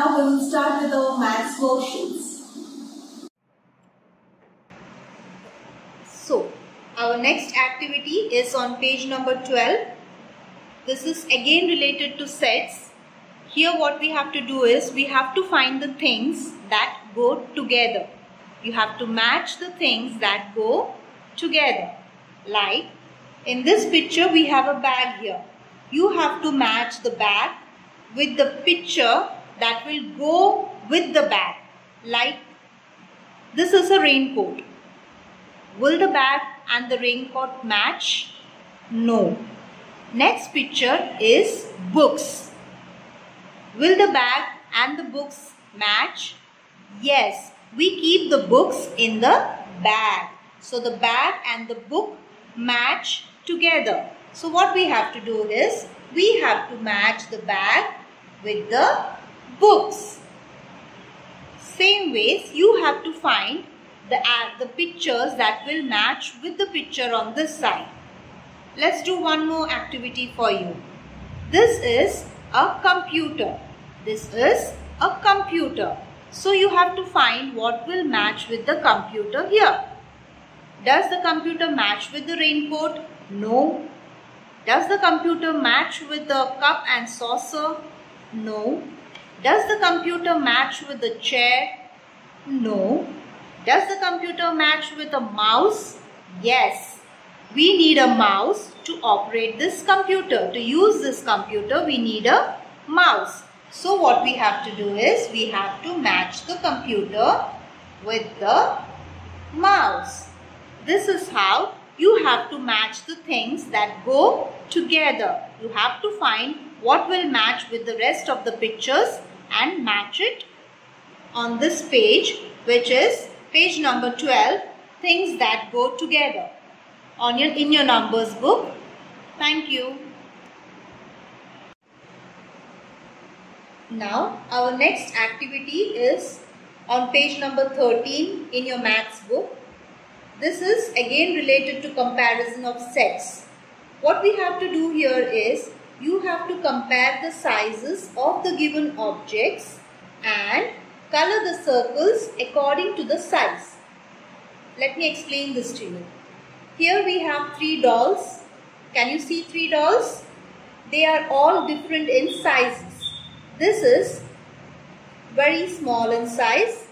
Now we will start with our maths worksheets. So, our next activity is on page number 12. This is again related to sets. Here what we have to do is we have to find the things that go together. You have to match the things that go together. Like in this picture we have a bag here. You have to match the bag with the picture that will go with the bag. Like this is a raincoat. Will the bag and the raincoat match? No. Next picture is books. Will the bag and the books match? Yes. We keep the books in the bag. So the bag and the book match together. So what we have to do is we have to match the bag with the books. Same ways you have to find the, uh, the pictures that will match with the picture on this side. Let's do one more activity for you. This is a computer. This is a computer. So you have to find what will match with the computer here. Does the computer match with the raincoat? No. Does the computer match with the cup and saucer? No. Does the computer match with the chair? No. Does the computer match with a mouse? Yes. We need a mouse to operate this computer. To use this computer, we need a mouse. So what we have to do is, we have to match the computer with the mouse. This is how you have to match the things that go together. You have to find what will match with the rest of the pictures and match it on this page which is page number 12 things that go together on your in your numbers book. Thank you. Now our next activity is on page number 13 in your maths book. This is again related to comparison of sets. What we have to do here is you have to compare the sizes of the given objects and Color the circles according to the size. Let me explain this to you. Here we have three dolls. Can you see three dolls? They are all different in sizes. This is very small in size.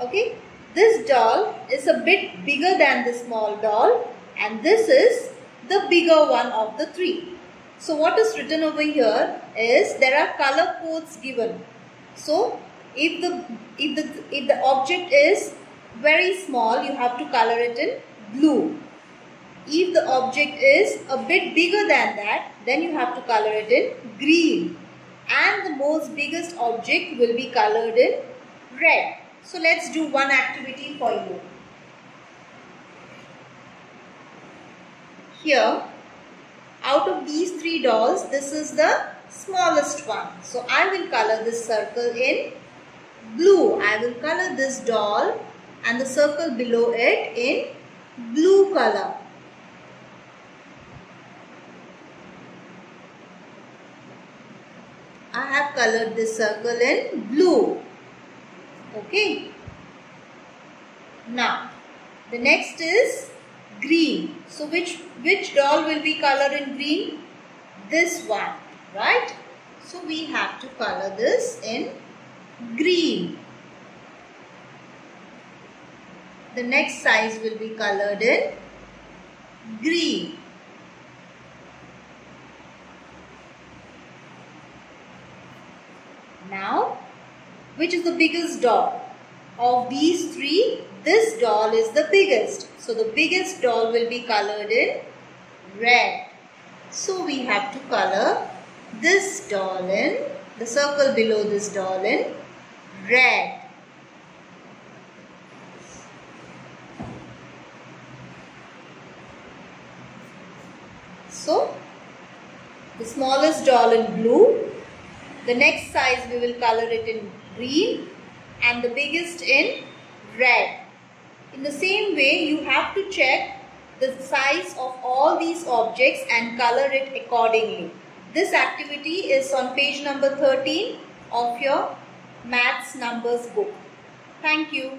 Okay. This doll is a bit bigger than the small doll and this is the bigger one of the three. So what is written over here is there are color codes given. So if the if the if the object is very small you have to color it in blue. If the object is a bit bigger than that then you have to color it in green. And the most biggest object will be colored in red. So let's do one activity for you. Here out of these three dolls this is the smallest one so i will color this circle in blue. I will color this doll and the circle below it in blue color. I have colored this circle in blue. Okay. Now, the next is green. So, which, which doll will be colored in green? This one, right? So, we have to color this in green. The next size will be colored in green. Now, which is the biggest doll? Of these three, this doll is the biggest. So, the biggest doll will be colored in red. So, we have to color this doll in, the circle below this doll in red. So, the smallest doll in blue, the next size we will color it in green and the biggest in red. In the same way, you have to check the size of all these objects and color it accordingly. This activity is on page number 13 of your maths numbers book. Thank you.